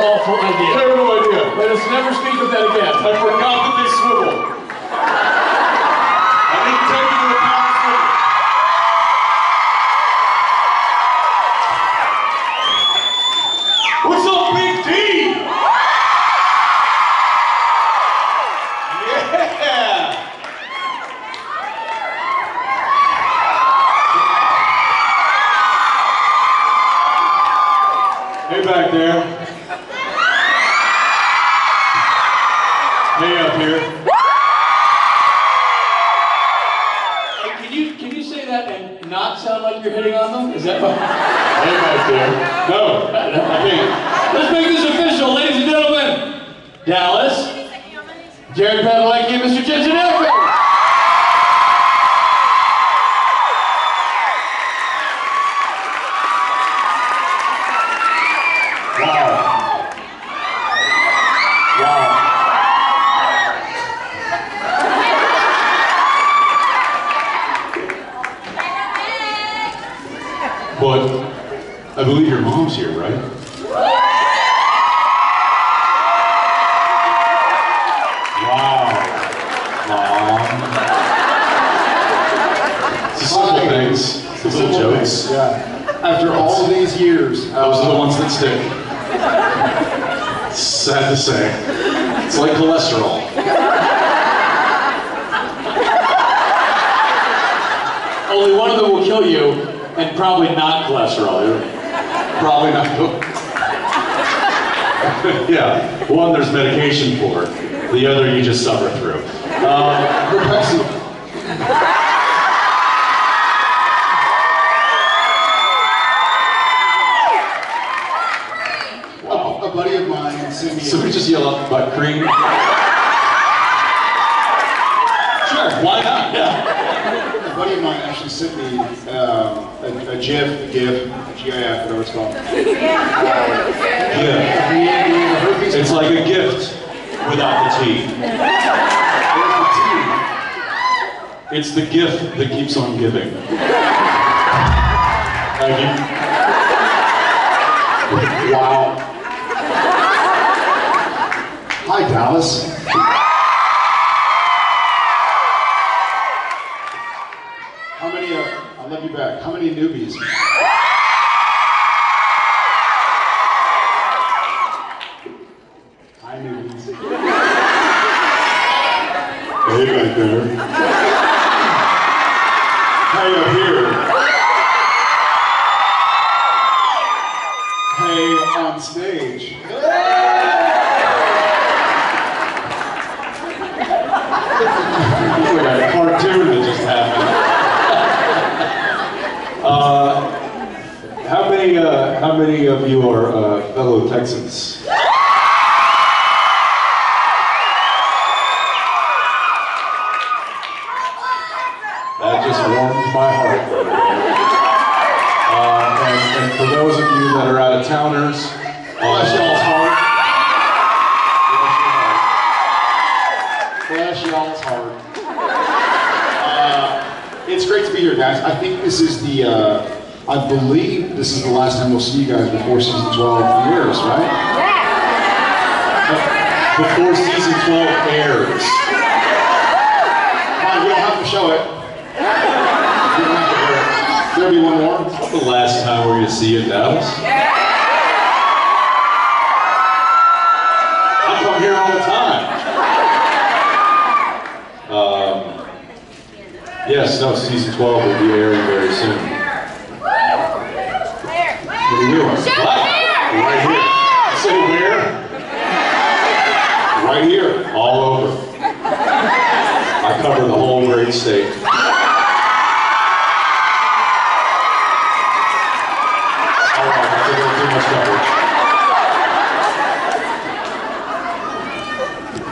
awful idea. Terrible idea. Let us never speak of that again. I forgot that they swivel. Back there. Hey up here. Hey, can you can you say that and not sound like you're hitting on them? Is that what? Hey back there. No, I can't. Let's make this official, ladies and gentlemen. Dallas, Jared Padalecki, and Mr. Jensen Ackles. Wow. Wow. But I believe your mom's here, right? Wow. Mom. It's the simple things. The little Simple jokes. things, Yeah. After all these years, Those are the uh, ones that stick. Sad to say. It's like cholesterol. Only one of them will kill you, and probably not cholesterol. Probably not. yeah, one there's medication for, the other you just suffer through. Um, Perplexity. wow. A buddy of mine sent me. So we just yell out butt cream? sure, why not? Yeah. A buddy of mine actually sent me um, a, a GIF, a GIF, a GIF, whatever it's called. Yeah. The- the herpes- It's like a gift without the T. The T. It's the gift that keeps on giving. Thank you. Wow. Dallas. How many, uh, I love you back. How many newbies? Hi, newbies. Hey back there. Hey up here. Hey, on stage. It's like a cartoon that just happened. uh, how many? Uh, how many of you are uh, fellow Texans? That just warmed my heart. Uh, and, and for those of you that are out of towners, Bless uh, y'all's heart. Bless y'all's heart. Uh, it's great to be here, guys. I think this is I believe this is the last time we'll see you guys before season 12 years, right? before season 12 airs. Fine, we don't have to show it. We don't have to. There'll be one more. The last time we're gonna see you in Dallas. I come here all the time. Um, yes, no, season 12 will be airing very soon. What are you doing? What? Right here. Say where? Right here, all over. I cover the whole great state. All right, that's a little too much coverage.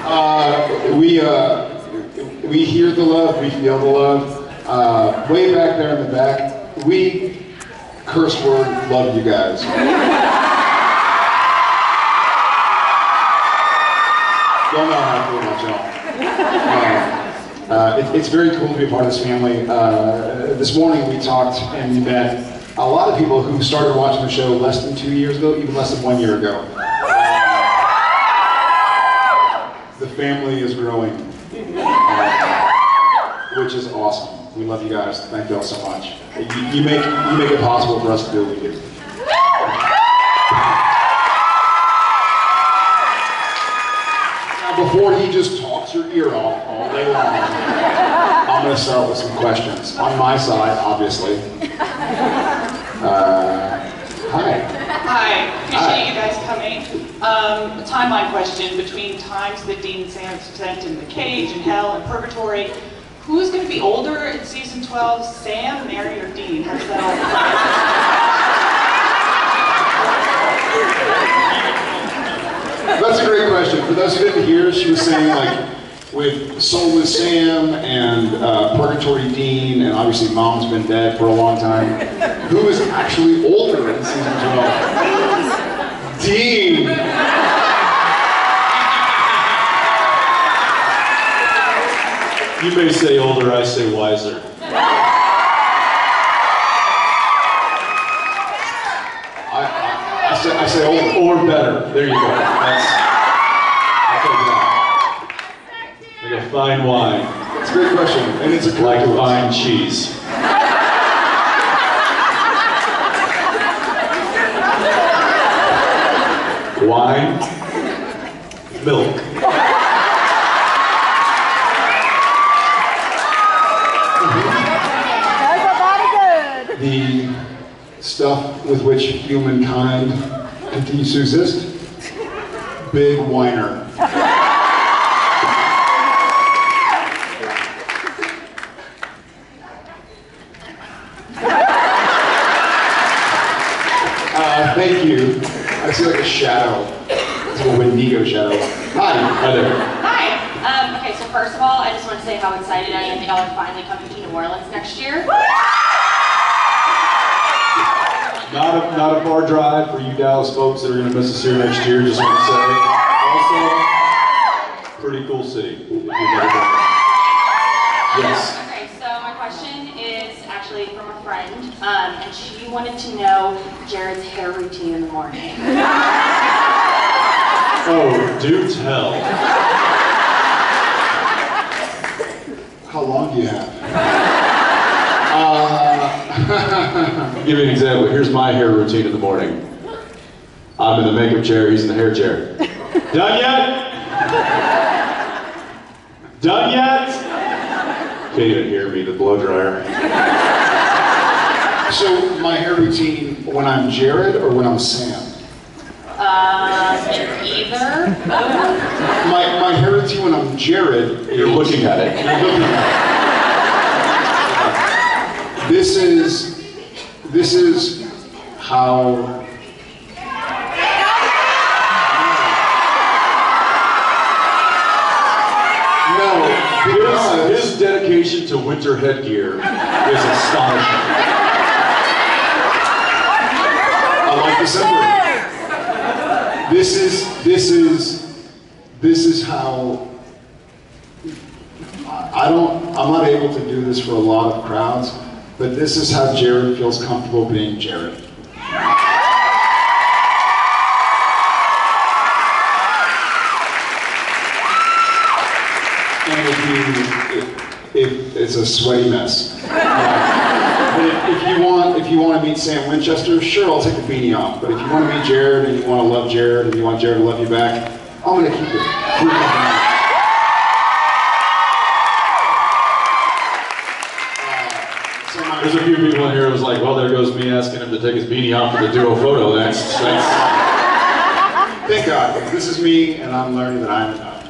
Uh, we, uh, we hear the love, we feel the love. Uh, way back there in the back, we curse word love you guys. Don't know how feel about y'all. Uh, uh, it, it's very cool to be a part of this family. Uh, this morning we talked and we met a lot of people who started watching the show less than two years ago, even less than one year ago. The family is growing, uh, which is awesome. We love you guys. Thank you all so much. You, you make you make it possible for us to do what we do. Now, before he just talks your ear off all day long, I'm going to start with some questions. On my side, obviously. Uh, hi. Hi, appreciate you guys coming. Um, a timeline question between times that Dean Sam spent in the cage and hell and purgatory. Who's going to be older in season 12, Sam, Mary, or Dean? How does that That's a great question. For those who didn't hear, she was saying like with Soulless Sam and uh, Purgatory Dean, and obviously Mom's been dead for a long time. Who is actually older in season 12? Dean. You may say older, I say wiser. I, I, I, say, I say older. Or better. There you go. That's that. Uh, like a fine wine, It's a great question, and it's a like fine cheese. Wine, milk. Does a body good. The stuff with which humankind continues to exist. Big whiner. Uh, thank you. I see like a shadow. It's a Wendigo shadow. Hi. Hi there. Hi. Um, okay, so first of all, I just want to say how excited I am that y'all are finally coming to New Orleans next year. Not a, not a far drive for you Dallas folks that are going to miss us here next year, just want to say. Also, pretty cool city. if you've never been there. Yes. Okay, so my question is actually from a friend, um, and she wanted to know Jared's hair routine in the morning. Oh, do tell. How long do you have? Uh, give you an example. Here's my hair routine in the morning. I'm in the makeup chair, he's in the hair chair. Done yet? Done yet? Can't even hear me, the blow dryer. So my hair routine when I'm Jared or when I'm Sam? Um, either. My, my hair routine when I'm Jared. You're looking at it. You're looking at it. This is this is how. No, His, his dedication to winter headgear is astonishing. I like December. This is this is this is how I don't I'm not able to do this for a lot of crowds, but this is how Jared feels comfortable being Jared. And if you if, if it's a sweaty mess. But if, if you want, if you want to meet Sam Winchester, sure, I'll take the beanie off. But if you want to meet Jared and you want to love Jared and you want Jared to love you back, I'm gonna keep it. Keep it There's a few people in here who was like, well, there goes me asking him to take his beanie off for the duo photo. That's, that's Thank God, this is me, and I'm learning that I'm enough.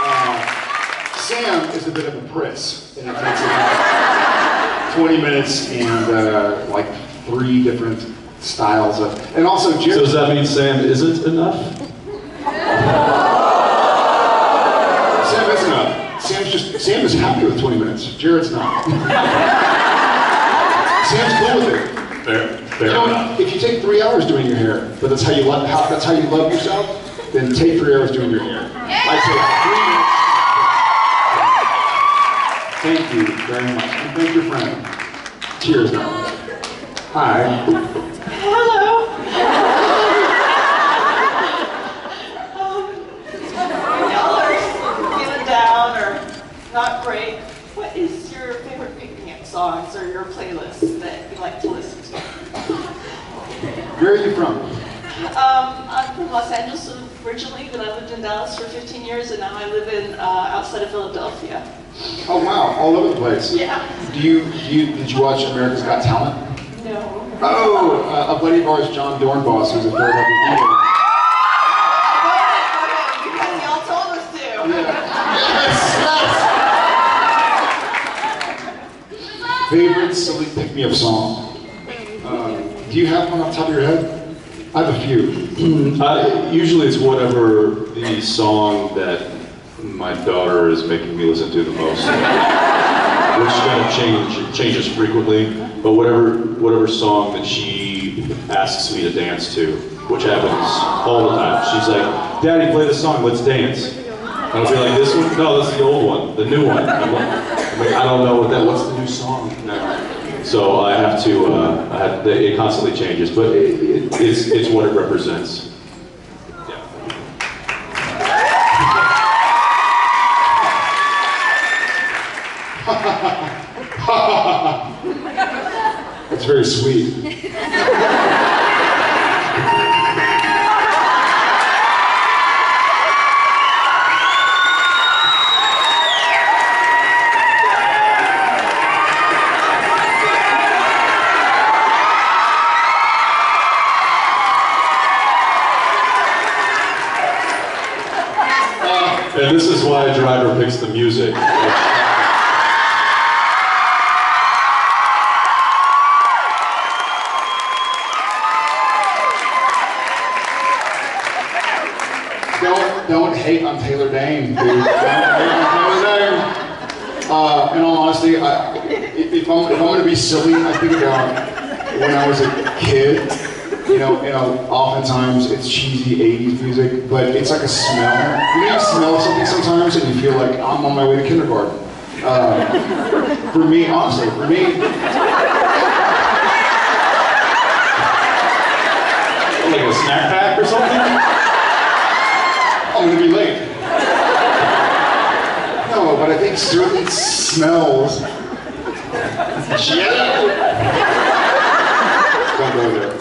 Uh, Sam is a bit of a priss, and it takes about 20 minutes and uh, like three different styles of, and also So does that mean Sam isn't enough? Sam is enough. Sam's just Sam is happy with 20 minutes. Jared's not. Sam's cool with it. Fair, You fair know, enough. if you take three hours doing your hair, but that's how you love how, that's how you love yourself, then take three hours doing your hair. I take three minutes. Thank you very much. And thank your friend. Cheers now. Hi. Hello. um, y'all are feeling down or great. What is your favorite pick-me-up songs or your playlist that you like to listen to? Where are you from? Um, I'm from Los Angeles, originally, but I lived in Dallas for 15 years, and now I live in uh, outside of Philadelphia. Oh wow, all over the place. Yeah. Do you, do you did you watch America's Got Talent? No. Oh, uh, a buddy of ours, Jon Dorenbos, who's a Philadelphia Eagle. Because y'all told us to. Yes, yes. Favorite silly pick-me-up song? Uh, do you have one off the top of your head? I have a few. Uh, usually it's whatever the song that my daughter is making me listen to the most. Which kind of change, changes frequently, but whatever, whatever song that she asks me to dance to, which happens all the time. She's like, Daddy, play the song, let's dance. And I'll be like, this one? No, this is the old one, the new one. I'm like, I don't know what that, what's the new song? No. So I have to, uh, I have, it constantly changes, but it, it, it's, it's what it represents. Yeah. That's very sweet. if I'm if I'm gonna be silly, I think about when I was a kid. You know, you know, oftentimes it's cheesy '80s music, but it's like a smell. You know, you smell something sometimes, and you feel like I'm on my way to kindergarten. Uh, for me, honestly, for me, Like a snack pack or something? I'm gonna be late. No, but I think certain smells. Yeah. Don't.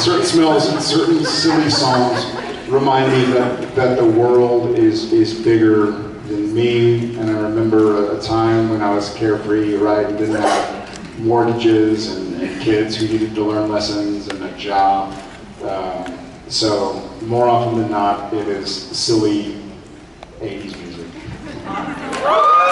Certain smells and certain silly songs remind me that, that the world is, is bigger than me. And I remember a time when I was carefree, right, and didn't have mortgages and, and kids who needed to learn lessons and a job. Um, so more often than not, it is silly 80s music.